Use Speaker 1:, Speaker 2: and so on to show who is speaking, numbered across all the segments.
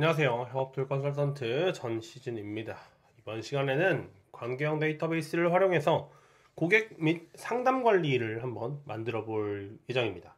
Speaker 1: 안녕하세요. 협업툴 컨설턴트 전시즌입니다. 이번 시간에는 관계형 데이터베이스를 활용해서 고객 및 상담 관리를 한번 만들어 볼 예정입니다.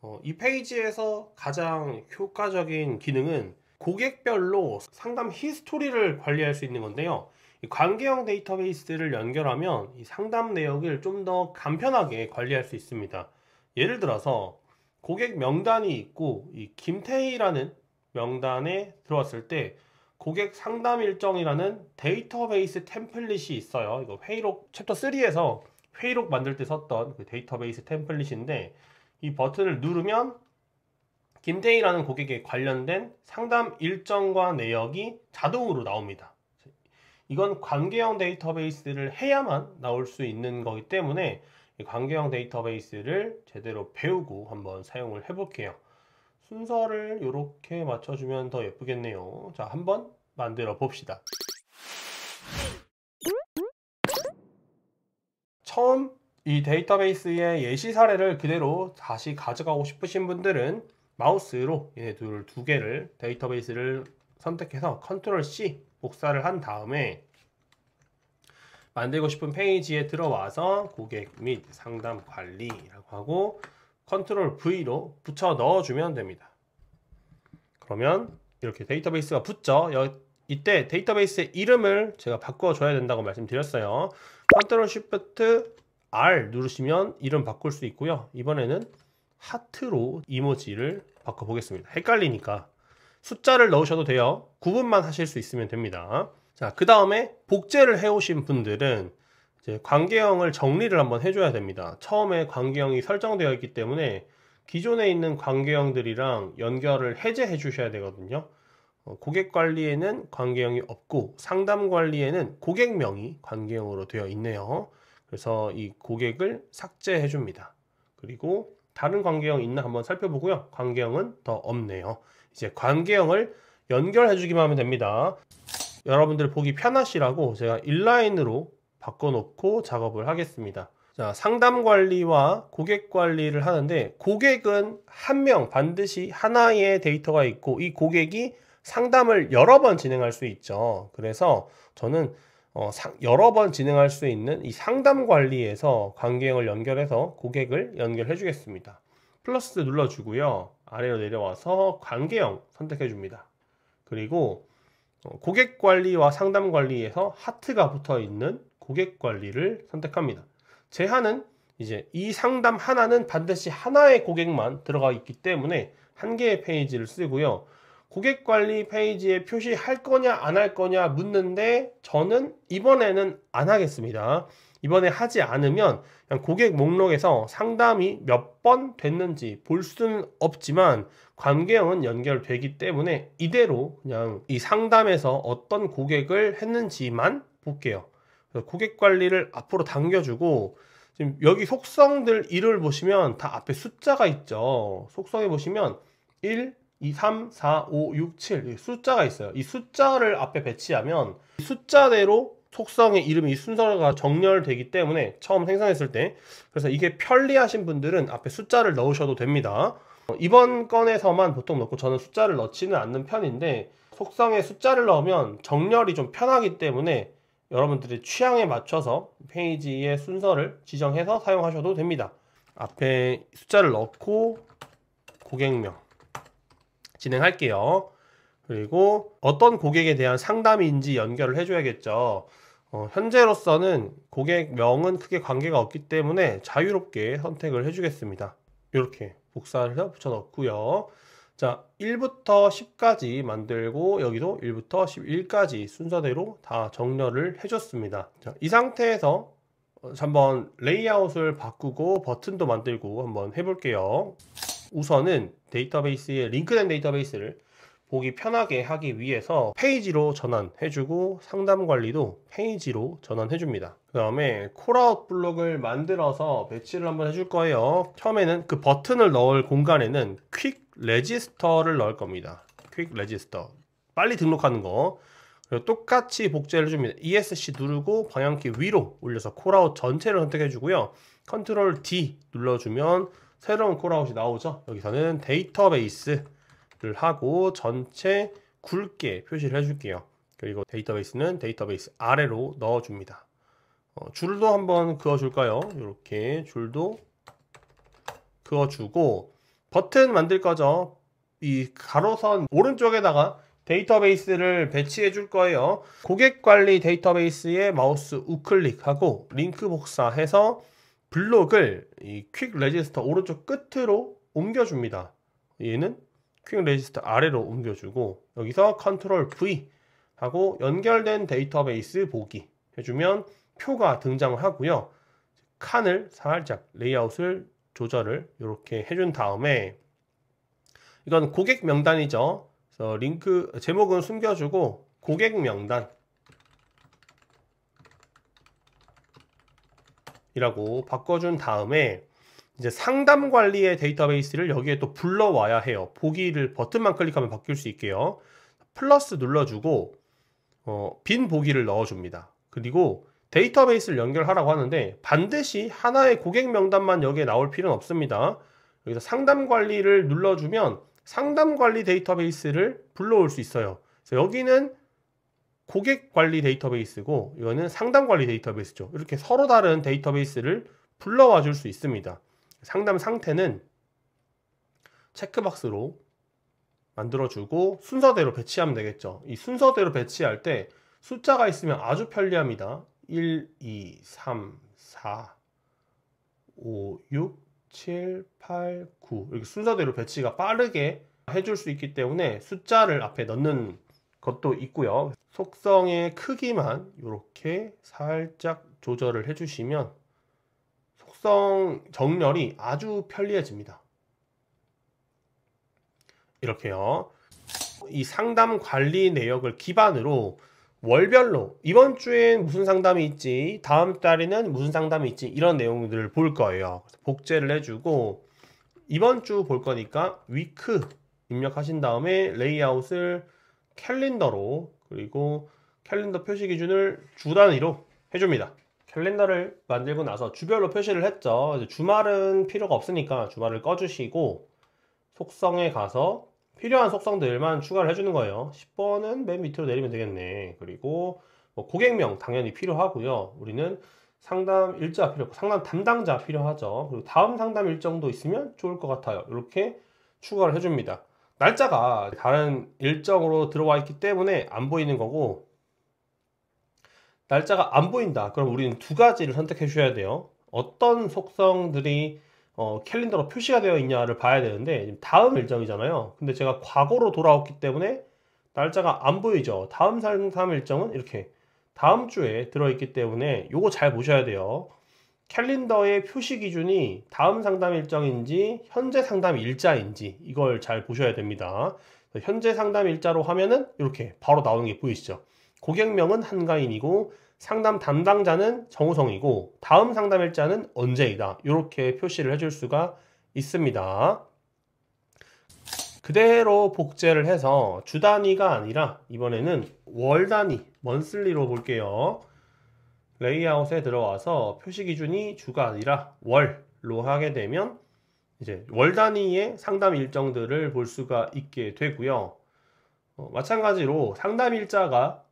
Speaker 1: 어, 이 페이지에서 가장 효과적인 기능은 고객별로 상담 히스토리를 관리할 수 있는 건데요. 이 관계형 데이터베이스를 연결하면 이 상담 내역을 좀 더 간편하게 관리할 수 있습니다. 예를 들어서 고객 명단이 있고 이 김태희라는 명단에 들어왔을 때 고객 상담 일정이라는 데이터베이스 템플릿이 있어요. 이거 회의록 챕터 3에서 회의록 만들 때 썼던 그 데이터베이스 템플릿인데 이 버튼을 누르면 김태희라는 고객에 관련된 상담 일정과 내역이 자동으로 나옵니다. 이건 관계형 데이터베이스를 해야만 나올 수 있는 거기 때문에 관계형 데이터베이스를 제대로 배우고 한번 사용을 해볼게요. 순서를 이렇게 맞춰주면 더 예쁘겠네요. 자, 한번 만들어 봅시다. 처음 이 데이터베이스의 예시 사례를 그대로 다시 가져가고 싶으신 분들은 마우스로 얘네 둘 두 개를 데이터베이스를 선택해서 컨트롤 C 복사를 한 다음에 만들고 싶은 페이지에 들어와서 고객 및 상담 관리라고 하고 컨트롤 V로 붙여 넣어주면 됩니다. 그러면 이렇게 데이터베이스가 붙죠. 이때 데이터베이스의 이름을 제가 바꿔줘야 된다고 말씀드렸어요. 컨트롤 Shift R 누르시면 이름 바꿀 수 있고요. 이번에는 하트로 이모지를 바꿔보겠습니다. 헷갈리니까 숫자를 넣으셔도 돼요. 구분만 하실 수 있으면 됩니다. 자, 그 다음에 복제를 해오신 분들은 이제 관계형을 정리를 한번 해줘야 됩니다. 처음에 관계형이 설정되어 있기 때문에 기존에 있는 관계형들이랑 연결을 해제해 주셔야 되거든요. 어, 고객 관리에는 관계형이 없고 상담 관리에는 고객명이 관계형으로 되어 있네요. 그래서 이 고객을 삭제해 줍니다. 그리고 다른 관계형 있나 한번 살펴보고요. 관계형은 더 없네요. 이제 관계형을 연결해 주기만 하면 됩니다. 여러분들 보기 편하시라고 제가 인라인으로 바꿔놓고 작업을 하겠습니다. 자, 상담 관리와 고객 관리를 하는데 고객은 한 명 반드시 하나의 데이터가 있고 이 고객이 상담을 여러 번 진행할 수 있죠. 그래서 저는 어, 상, 여러 번 진행할 수 있는 이 상담 관리에서 관계형을 연결해서 고객을 연결해 주겠습니다. 플러스 눌러주고요. 아래로 내려와서 관계형 선택해 줍니다. 그리고 어, 고객 관리와 상담 관리에서 하트가 붙어 있는 고객 관리를 선택합니다. 제한은 이제 이 상담 하나는 반드시 하나의 고객만 들어가 있기 때문에 한 개의 페이지를 쓰고요. 고객 관리 페이지에 표시할 거냐 안 할 거냐 묻는데 저는 이번에는 안 하겠습니다. 이번에 하지 않으면 그냥 고객 목록에서 상담이 몇 번 됐는지 볼 수는 없지만 관계형은 연결되기 때문에 이대로 그냥 이 상담에서 어떤 고객을 했는지만 볼게요. 고객 관리를 앞으로 당겨주고 지금 여기 속성들 1을 보시면 다 앞에 숫자가 있죠. 속성에 보시면 1, 2, 3, 4, 5, 6, 7 숫자가 있어요. 이 숫자를 앞에 배치하면 숫자대로 속성의 이름이 순서가 정렬되기 때문에 처음 생성했을 때 그래서 이게 편리하신 분들은 앞에 숫자를 넣으셔도 됩니다. 이번 건에서만 보통 넣고 저는 숫자를 넣지는 않는 편인데 속성에 숫자를 넣으면 정렬이 좀 편하기 때문에 여러분들의 취향에 맞춰서 페이지의 순서를 지정해서 사용하셔도 됩니다. 앞에 숫자를 넣고 고객명 진행할게요. 그리고 어떤 고객에 대한 상담인지 연결을 해줘야겠죠. 어, 현재로서는 고객명은 크게 관계가 없기 때문에 자유롭게 선택을 해주겠습니다. 이렇게 복사를 붙여넣고요. 자, 1부터 10까지 만들고 여기도 1부터 11까지 순서대로 다 정렬을 해줬습니다. 자, 이 상태에서 한번 레이아웃을 바꾸고 버튼도 만들고 한번 해볼게요. 우선은 데이터베이스에 링크된 데이터베이스를 보기 편하게 하기 위해서 페이지로 전환해주고 상담 관리도 페이지로 전환해줍니다. 그 다음에 callout 블록을 만들어서 배치를 한번 해줄 거예요. 처음에는 그 버튼을 넣을 공간에는 quick register를 넣을 겁니다. quick register. 빨리 등록하는 거. 똑같이 복제를 해줍니다. ESC 누르고 방향키 위로 올려서 callout 전체를 선택해 주고요. 컨트롤 D 눌러주면 새로운 callout이 나오죠. 여기서는 데이터베이스 를 하고 전체 굵게 표시를 해줄게요. 그리고 데이터베이스는 데이터베이스 아래로 넣어줍니다. 어, 줄도 한번 그어줄까요? 이렇게 줄도 그어주고 버튼 만들 거죠. 이 가로선 오른쪽에다가 데이터베이스를 배치해 줄 거예요. 고객 관리 데이터베이스에 마우스 우클릭하고 링크 복사해서 블록을 이 quick register 오른쪽 끝으로 옮겨줍니다. 얘는 quick register 아래로 옮겨주고 여기서 컨트롤 V 하고 연결된 데이터베이스 보기 해주면 표가 등장을 하고요. 칸을 살짝 레이아웃을 조절을 이렇게 해준 다음에 이건 고객 명단이죠. 그래서 링크 제목은 숨겨주고 고객 명단 이라고 바꿔준 다음에 이제 상담 관리의 데이터베이스를 여기에 또 불러와야 해요. 보기를 버튼만 클릭하면 바뀔 수 있게요. 플러스 눌러주고 어, 빈 보기를 넣어줍니다. 그리고 데이터베이스를 연결하라고 하는데 반드시 하나의 고객 명단만 여기에 나올 필요는 없습니다. 여기서 상담 관리를 눌러주면 상담 관리 데이터베이스를 불러올 수 있어요. 그래서 여기는 고객 관리 데이터베이스고 이거는 상담 관리 데이터베이스죠. 이렇게 서로 다른 데이터베이스를 불러와 줄 수 있습니다. 상담 상태는 체크박스로 만들어주고 순서대로 배치하면 되겠죠. 이 순서대로 배치할 때 숫자가 있으면 아주 편리합니다. 1, 2, 3, 4, 5, 6, 7, 8, 9 이렇게 순서대로 배치가 빠르게 해줄 수 있기 때문에 숫자를 앞에 넣는 것도 있고요. 속성의 크기만 이렇게 살짝 조절을 해주시면 속성 정렬이 아주 편리해집니다. 이렇게요. 이 상담 관리 내역을 기반으로 월별로 이번 주엔 무슨 상담이 있지 다음 달에는 무슨 상담이 있지 이런 내용들을 볼 거예요 복제를 해주고 이번 주 볼 거니까 위크 입력하신 다음에 레이아웃을 캘린더로 그리고 캘린더 표시 기준을 주 단위로 해줍니다 캘린더를 만들고 나서 주별로 표시를 했죠. 주말은 필요가 없으니까 주말을 꺼주시고 속성에 가서 필요한 속성들만 추가를 해주는 거예요. 10번은 맨 밑으로 내리면 되겠네. 그리고 뭐 고객명 당연히 필요하고요. 우리는 상담 일자 필요하고 상담 담당자 필요하죠. 그리고 다음 상담 일정도 있으면 좋을 것 같아요. 이렇게 추가를 해줍니다. 날짜가 다른 일정으로 들어와 있기 때문에 안 보이는 거고 날짜가 안 보인다 그럼 우리는 두 가지를 선택해 주셔야 돼요 어떤 속성들이 어, 캘린더로 표시가 되어 있냐를 봐야 되는데 다음 일정이잖아요. 근데 제가 과거로 돌아왔기 때문에 날짜가 안 보이죠. 다음 상담 일정은 이렇게 다음 주에 들어있기 때문에 요거 잘 보셔야 돼요. 캘린더의 표시 기준이 다음 상담 일정인지 현재 상담 일자인지 이걸 잘 보셔야 됩니다. 현재 상담 일자로 하면은 이렇게 바로 나오는 게 보이시죠? 고객명은 한가인이고 상담 담당자는 정우성이고 다음 상담일자는 언제이다. 이렇게 표시를 해줄 수가 있습니다. 그대로 복제를 해서 주 단위가 아니라 이번에는 월 단위, 먼슬리로 볼게요. 레이아웃에 들어와서 표시 기준이 주가 아니라 월로 하게 되면 이제 월 단위의 상담 일정들을 볼 수가 있게 되고요. 어, 마찬가지로 상담 일자가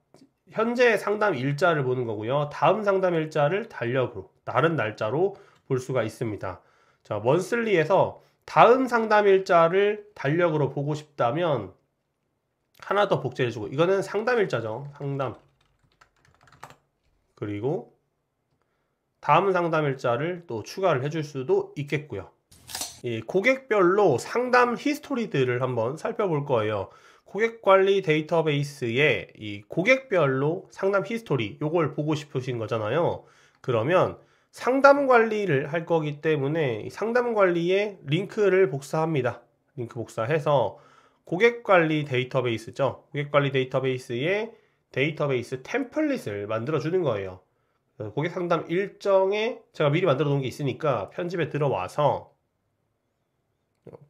Speaker 1: 현재 상담 일자를 보는 거고요. 다음 상담 일자를 달력으로 다른 날짜로 볼 수가 있습니다. 자, 먼슬리에서 다음 상담 일자를 달력으로 보고 싶다면 하나 더 복제해 주고 이거는 상담 일자죠. 상담 그리고 다음 상담 일자를 또 추가를 해줄 수도 있겠고요. 이 고객별로 상담 history들을 한번 살펴볼 거예요. 고객 관리 데이터베이스에 이 고객별로 상담 history 요걸 보고 싶으신 거잖아요. 그러면 상담 관리를 할 거기 때문에 상담 관리에 링크를 복사합니다. 링크 복사해서 고객 관리 데이터베이스죠. 고객 관리 데이터베이스에 데이터베이스 템플릿을 만들어 주는 거예요. 고객 상담 일정에 제가 미리 만들어 놓은 게 있으니까 편집에 들어와서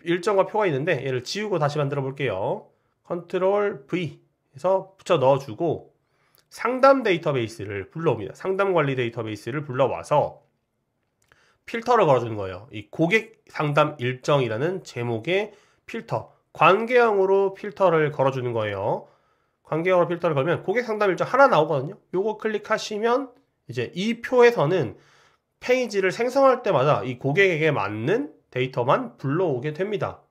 Speaker 1: 일정과 표가 있는데 얘를 지우고 다시 만들어 볼게요. 컨트롤 V 해서 붙여 넣어주고 상담 데이터베이스를 불러옵니다. 상담 관리 데이터베이스를 불러와서 필터를 걸어주는 거예요. 이 고객 상담 일정이라는 제목의 필터 관계형으로 필터를 걸어주는 거예요. 관계형으로 필터를 걸면 고객 상담 일정 하나 나오거든요. 요거 클릭하시면 이제 이 표에서는 페이지를 생성할 때마다 이 고객에게 맞는 데이터만 불러오게 됩니다.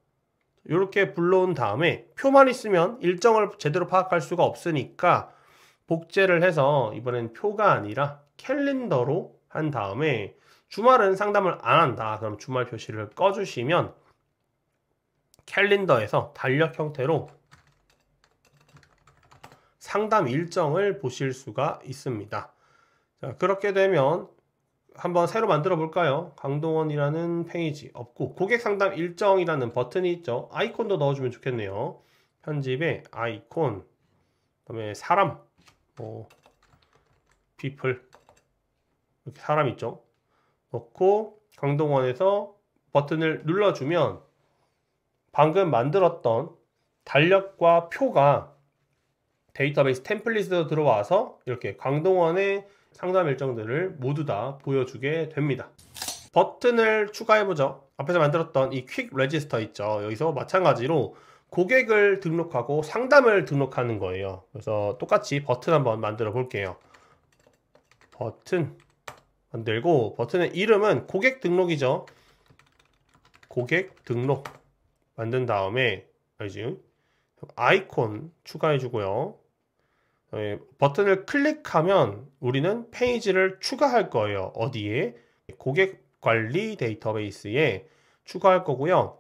Speaker 1: 이렇게 불러온 다음에 표만 있으면 일정을 제대로 파악할 수가 없으니까 복제를 해서 이번엔 표가 아니라 캘린더로 한 다음에 주말은 상담을 안 한다. 그럼 주말 표시를 꺼주시면 캘린더에서 달력 형태로 상담 일정을 보실 수가 있습니다. 자, 그렇게 되면 한번 새로 만들어 볼까요? 강동원이라는 페이지 없고 고객 상담 일정이라는 버튼이 있죠. 아이콘도 넣어주면 좋겠네요. 편집에 아이콘, 그다음에 사람, 뭐 people 이렇게 사람 있죠. 넣고 강동원에서 버튼을 눌러주면 방금 만들었던 달력과 표가 데이터베이스 템플릿으로 들어와서 이렇게 강동원의 상담 일정들을 모두 다 보여주게 됩니다. 버튼을 추가해보죠. 앞에서 만들었던 이 퀵 레지스터 있죠. 여기서 마찬가지로 고객을 등록하고 상담을 등록하는 거예요. 그래서 똑같이 버튼 한번 만들어 볼게요. 버튼 만들고 버튼의 이름은 고객 등록이죠. 고객 등록 만든 다음에 알지? 아이콘 추가해 주고요. 네, 버튼을 클릭하면 우리는 페이지를 추가할 거예요. 어디에? 고객 관리 데이터베이스에 추가할 거고요.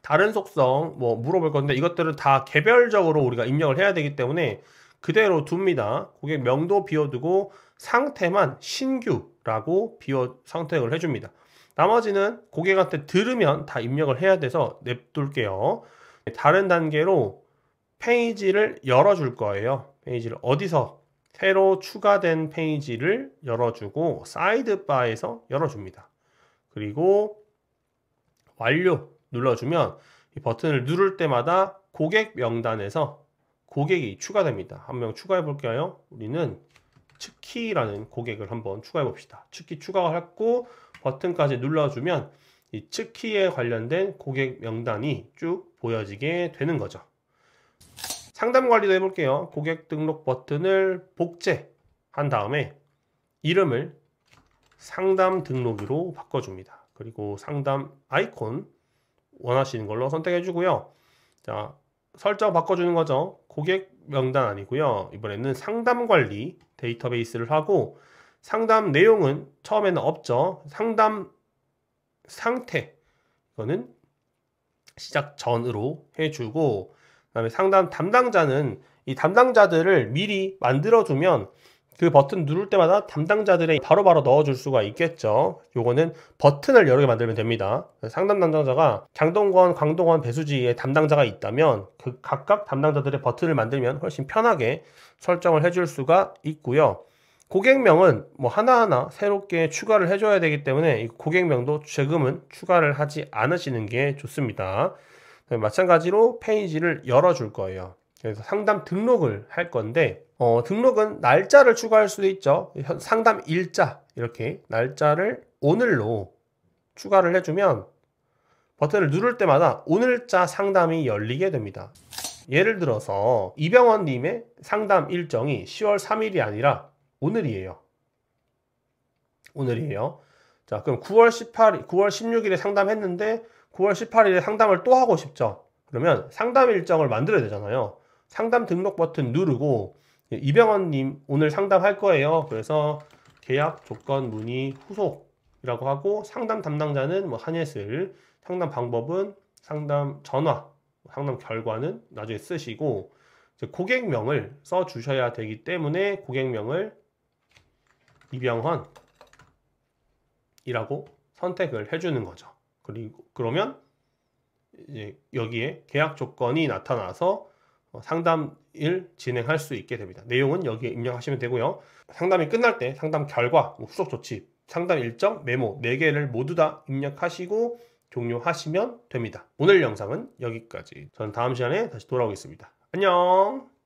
Speaker 1: 다른 속성 뭐 물어볼 건데 이것들은 다 개별적으로 우리가 입력을 해야 되기 때문에 그대로 둡니다. 고객 명도 비워두고 상태만 신규라고 비워 선택을 해줍니다. 나머지는 고객한테 들으면 다 입력을 해야 돼서 냅둘게요. 다른 단계로 페이지를 열어줄 거예요. 페이지를 어디서 새로 추가된 페이지를 열어주고 사이드바에서 열어줍니다. 그리고 완료 눌러주면 이 버튼을 누를 때마다 고객 명단에서 고객이 추가됩니다. 한 명 추가해 볼까요? 우리는 츠키라는 고객을 한번 추가해 봅시다. 츠키 추가가 했고 버튼까지 눌러주면 이 츠키에 관련된 고객 명단이 쭉 보여지게 되는 거죠. 상담 관리도 해볼게요. 고객 등록 버튼을 복제한 다음에 이름을 상담 등록으로 바꿔줍니다. 그리고 상담 아이콘 원하시는 걸로 선택해 주고요. 자, 설정 바꿔주는 거죠. 고객 명단 아니고요. 이번에는 상담 관리 데이터베이스를 하고 상담 내용은 처음에는 없죠. 상담 상태 이거는 시작 전으로 해주고 그다음에 상담 담당자는 이 담당자들을 미리 만들어 두면 그 버튼 누를 때마다 담당자들의 바로바로 바로 넣어줄 수가 있겠죠. 요거는 버튼을 여러 개 만들면 됩니다. 상담 담당자가 장동건, 광동원, 배수지에 담당자가 있다면 그 각각 담당자들의 버튼을 만들면 훨씬 편하게 설정을 해줄 수가 있고요. 고객명은 뭐 하나하나 새롭게 추가를 해줘야 되기 때문에 고객명도 지금은 추가를 하지 않으시는 게 좋습니다. 마찬가지로 페이지를 열어줄 거예요. 그래서 상담 등록을 할 건데 어, 등록은 날짜를 추가할 수도 있죠. 상담 일자 이렇게 날짜를 오늘로 추가를 해주면 버튼을 누를 때마다 오늘자 상담이 열리게 됩니다. 예를 들어서 이병헌님의 상담 일정이 10월 3일이 아니라 오늘이에요. 오늘이에요. 자, 그럼 9월 18일, 9월 16일에 상담했는데 9월 18일에 상담을 또 하고 싶죠. 그러면 상담 일정을 만들어야 되잖아요. 상담 등록 버튼 누르고 이병헌님 오늘 상담할 거예요. 그래서 계약 조건 문의 후속이라고 하고 상담 담당자는 뭐 한예슬, 상담 방법은 상담 전화, 상담 결과는 나중에 쓰시고 고객명을 써 주셔야 되기 때문에 고객명을 이병헌 이라고 선택을 해주는 거죠. 그리고 그러면 이제 여기에 계약 조건이 나타나서 어, 상담을 진행할 수 있게 됩니다. 내용은 여기에 입력하시면 되고요. 상담이 끝날 때 상담 결과, 뭐 후속 조치, 상담 일정, 메모 4개를 모두 다 입력하시고 종료하시면 됩니다. 오늘 영상은 여기까지. 저는 다음 시간에 다시 돌아오겠습니다. 안녕!